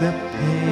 the pain.